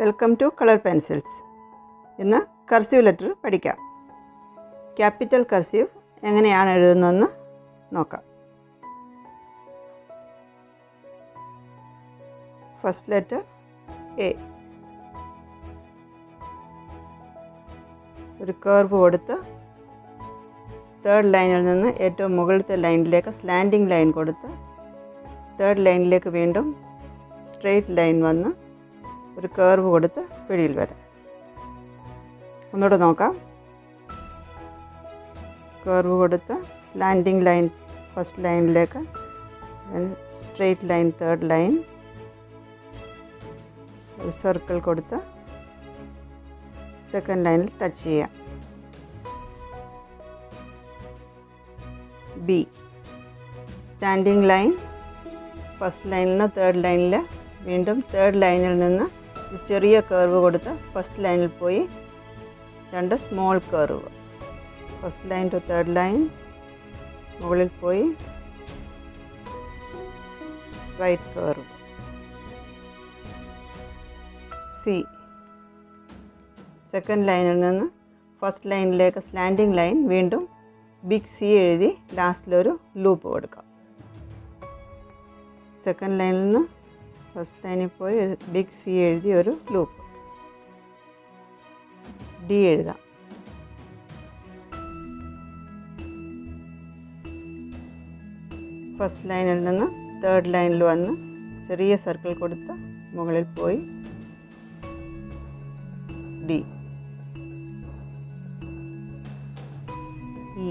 Welcome to colour pencils ഇന്ന് cursive letter പഠിക്കാം. Capital cursive എങ്ങനെയാണ് എഴുതുന്നതെന്ന് നോക്കാം. ഫസ്റ്റ് ലെറ്റർ എ ഒരു കർവ് കൊടുത്ത് തേർഡ് ലൈനിൽ നിന്ന് ഏറ്റവും മുകളിലത്തെ ലൈനിലേക്ക് സ്ലാൻഡിങ് ലൈൻ കൊടുത്ത് തേർഡ് ലൈനിലേക്ക് വീണ്ടും സ്ട്രെയിറ്റ് ലൈൻ വന്ന് ഒരു കേർവ് കൊടുത്ത് പിടിയിൽ വരാം. ഒന്നുകൂടെ നോക്കാം. കർവ് കൊടുത്ത് സ്ലാൻഡിങ് ലൈൻ ഫസ്റ്റ് ലൈനിലേക്ക് സ്ട്രെയിറ്റ് ലൈൻ തേർഡ് ലൈൻ ഒരു സർക്കിൾ കൊടുത്ത് സെക്കൻഡ് ലൈനിൽ ടച്ച് ചെയ്യാം. ബി സ്റ്റാൻഡിങ് ലൈൻ ഫസ്റ്റ് ലൈനിൽ നിന്ന് തേർഡ് ലൈനിൽ വീണ്ടും തേർഡ് ലൈനിൽ നിന്ന് ചെറിയ കർവ് കൊടുത്ത് ഫസ്റ്റ് ലൈനിൽ പോയി രണ്ട് small curve first line to third line മുകളിൽ പോയി റൈറ്റ് കർവ് സി സെക്കൻഡ് ലൈനിൽ നിന്ന് ഫസ്റ്റ് ലൈനിലേക്ക് സ്ലാൻഡിങ് ലൈൻ വീണ്ടും ബിഗ് സി എഴുതി ലാസ്റ്റിലൊരു ലൂപ്പ് കൊടുക്കാം. സെക്കൻഡ് ലൈനിൽ നിന്ന് ഫസ്റ്റ് ലൈനിൽ പോയി ഒരു ബിഗ് സി എഴുതി ഒരു ലൂപ്പ് ഡി എഴുതാം. ഫസ്റ്റ് ലൈനിൽ നിന്ന് തേർഡ് ലൈനിൽ വന്ന് ചെറിയ സർക്കിൾ കൊടുത്ത് മുകളിൽ പോയി ഡി ഇ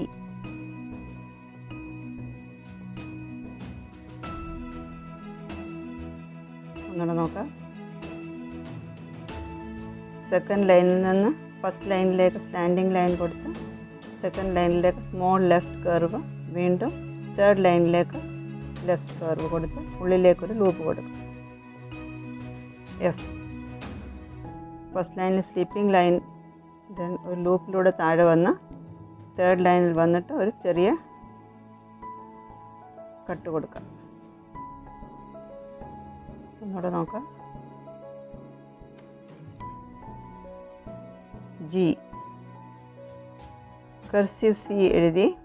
ഒന്നുകൂടെ നോക്കാം. സെക്കൻഡ് ലൈനിൽ നിന്ന് ഫസ്റ്റ് ലൈനിലേക്ക് സ്റ്റാൻഡിങ് ലൈൻ കൊടുത്ത് സെക്കൻഡ് ലൈനിലേക്ക് സ്മോൾ ലെഫ്റ്റ് കർവ് വീണ്ടും തേർഡ് ലൈനിലേക്ക് ലെഫ്റ്റ് കർവ് കൊടുത്ത് ഉള്ളിലേക്കൊരു ലൂപ്പ് കൊടുക്കും. എഫ് ഫസ്റ്റ് ലൈനിൽ സ്ലീപ്പിംഗ് ലൈൻ ഒരു ലൂപ്പിലൂടെ താഴെ വന്ന് തേർഡ് ലൈനിൽ വന്നിട്ട് ഒരു ചെറിയ കട്ട് കൊടുക്കാം. ഒന്നുകൂടെ നോക്കാം. ജി. കർസീവ് സി എഴുതി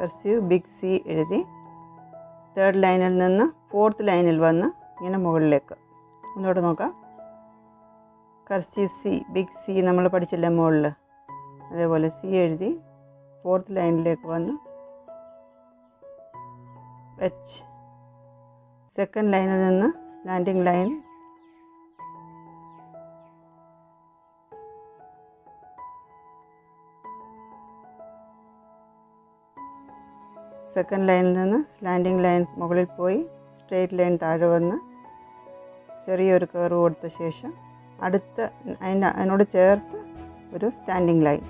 കർസീവ് ബിഗ് സി എഴുതി തേർഡ് ലൈനിൽ നിന്ന് ഫോർത്ത് ലൈനിൽ വന്ന് ഇങ്ങനെ മുകളിലേക്ക്. ഒന്നുകൂടെ നോക്കാം. കർസീവ് സി ബിഗ് സി നമ്മൾ പഠിച്ചില്ലേ മുകളിൽ? അതേപോലെ സി എഴുതി ഫോർത്ത് ലൈനിലേക്ക് വന്ന് എച്ച് സെക്കൻഡ് ലൈനിൽ നിന്ന് സ്റ്റാൻഡിങ് ലൈൻ സെക്കൻഡ് ലൈനിൽ നിന്ന് സ്ലാൻഡിങ് ലൈൻ മുകളിൽ പോയി. സ്ട്രെയിറ്റ് ലൈൻ താഴെ വന്ന് ചെറിയൊരു കയറ് കൊടുത്ത ശേഷം അടുത്ത അതിന്റെ അതിനോട് ചേർത്ത് ഒരു സ്റ്റാൻഡിങ് ലൈൻ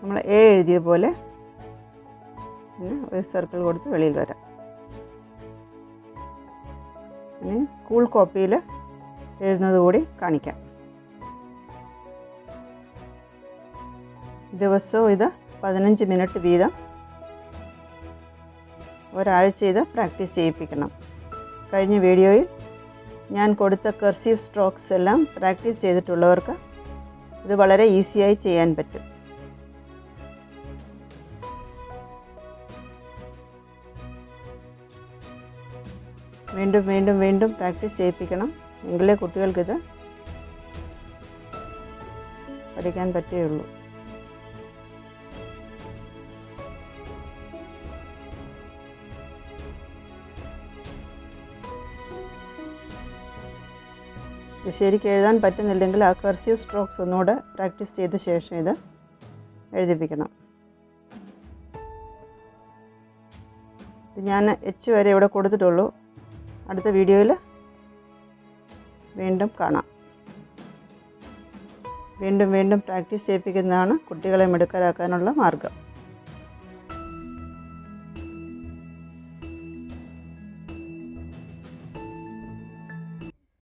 നമ്മൾ എ എഴുതിയ പോലെ ഒരു സർക്കിൾ കൊടുത്ത് വെളിയിൽ വരാം. ഇനി സ്കൂൾ കോപ്പിയിൽ എഴുതുന്നത് കൂടി കാണിക്കാം. ദിവസവും ഇത് പതിനഞ്ച് മിനിറ്റ് വീതം ഒരാഴ്ച ഇത് പ്രാക്ടീസ് ചെയ്യിപ്പിക്കണം. കഴിഞ്ഞ വീഡിയോയിൽ ഞാൻ കൊടുത്ത കർസീവ് സ്ട്രോക്സ് എല്ലാം പ്രാക്ടീസ് ചെയ്തിട്ടുള്ളവർക്ക് ഇത് വളരെ ഈസിയായി ചെയ്യാൻ പറ്റും. വീണ്ടും വീണ്ടും വീണ്ടും പ്രാക്ടീസ് ചെയ്യിപ്പിക്കണം. എങ്കിലേ കുട്ടികൾക്കിത് പഠിക്കാൻ പറ്റുകയുള്ളൂ. ശരിക്കും എഴുതാൻ പറ്റുന്നില്ലെങ്കിൽ ആ കർസീവ് സ്ട്രോക്സ് ഒന്നുകൂടെ പ്രാക്ടീസ് ചെയ്ത ശേഷം ഇത് എഴുതിപ്പിക്കണം. ഞാൻ എച്ച് വരെ ഇവിടെ കൊടുത്തിട്ടുള്ളൂ. അടുത്ത വീഡിയോയിൽ വീണ്ടും കാണാം. വീണ്ടും വീണ്ടും പ്രാക്ടീസ് ചെയ്യിപ്പിക്കുന്നതാണ് കുട്ടികളെ മിടുക്കരാക്കാനുള്ള മാർഗം.